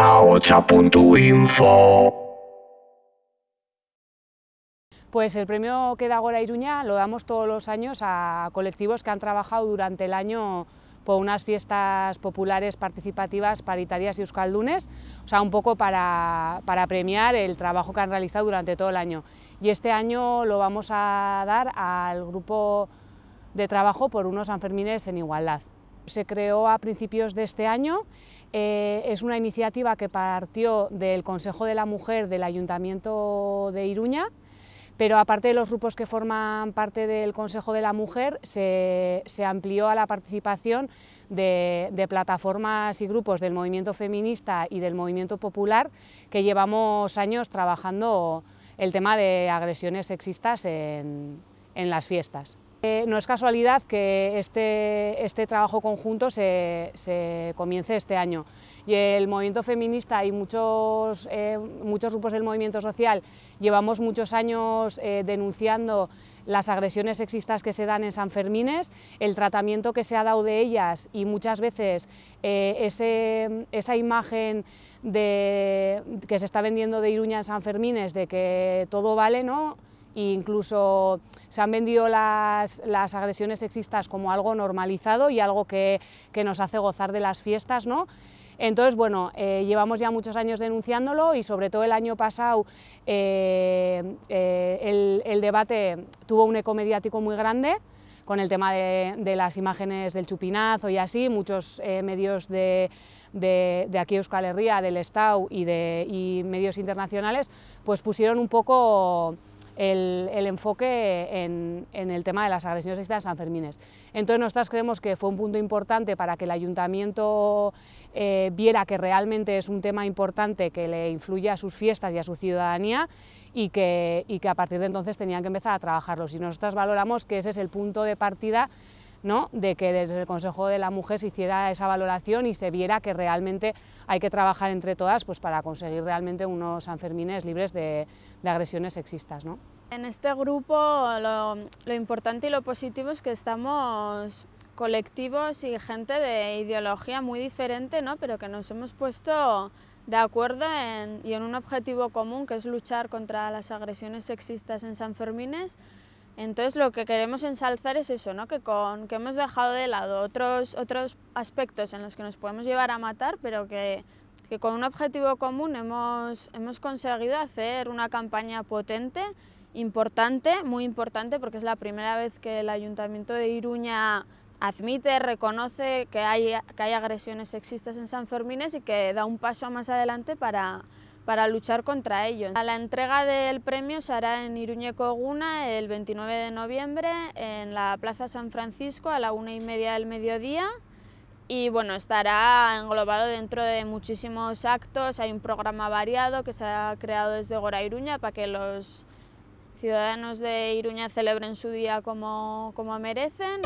aocha.info Pues el premio que da Gora Iruña lo damos todos los años a colectivos que han trabajado durante el año por unas fiestas populares participativas paritarias y euskaldunes, o sea, un poco para, para, premiar el trabajo que han realizado durante todo el año. Y este año lo vamos a dar al grupo de trabajo por unos Sanfermines en igualdad. Se creó a principios de este año, eh, es una iniciativa que partió del Consejo de la Mujer del Ayuntamiento de Iruña, pero aparte de los grupos que forman parte del Consejo de la Mujer, se, amplió a la participación de, plataformas y grupos del movimiento feminista y del movimiento popular que llevamos años trabajando el tema de agresiones sexistas en, las fiestas. Eh, no es casualidad que este, este trabajo conjunto se, comience este año y el movimiento feminista y muchos, eh, muchos grupos del movimiento social llevamos muchos años eh, denunciando las agresiones sexistas que se dan en San Fermines, el tratamiento que se ha dado de ellas y muchas veces ese, esa imagen de, que se está vendiendo de Iruña en San Fermines, de que todo vale, ¿no? E incluso se han vendido las, las, agresiones sexistas como algo normalizado y algo que, que nos hace gozar de las fiestas, ¿no? Entonces, bueno, eh, llevamos ya muchos años denunciándolo y sobre todo el año pasado eh, eh, el, debate tuvo un eco mediático muy grande con el tema de, las imágenes del chupinazo y así, muchos medios de, de, aquí Euskal Herria, del Estado y, de, y medios internacionales, pues pusieron un poco el, enfoque en, el tema de las agresiones San Fermines. Entonces nosotras creemos que fue un punto importante para que el ayuntamiento eh, viera que realmente es un tema importante que le influye a sus fiestas y a su ciudadanía y que, y que a partir de entonces tenían que empezar a trabajarlos. Y nosotras valoramos que ese es el punto de partida ¿no? de que desde el Consejo de la Mujer se hiciera esa valoración y se viera que realmente hay que trabajar entre todas pues, para conseguir realmente unos Sanfermines libres de, de agresiones sexistas. ¿no? En este grupo lo, lo importante y lo positivo es que estamos colectivos y gente de ideología muy diferente, ¿no? pero que nos hemos puesto de acuerdo en, y en un objetivo común que es luchar contra las agresiones sexistas en San Fermines entonces lo que queremos ensalzar es eso, ¿no? que, con, que hemos dejado de lado otros, otros aspectos en los que nos podemos llevar a matar, pero que, que con un objetivo común hemos, hemos conseguido hacer una campaña potente, importante, muy importante, porque es la primera vez que el Ayuntamiento de Iruña admite, reconoce que hay, que hay agresiones sexistas en San Fermines y que da un paso más adelante para, para luchar contra ello. La entrega del premio se hará en Iruñeco Guna el 29 de noviembre en la Plaza San Francisco a la una y media del mediodía y bueno, estará englobado dentro de muchísimos actos, hay un programa variado que se ha creado desde Gora Iruña para que los ciudadanos de Iruña celebren su día como, como merecen.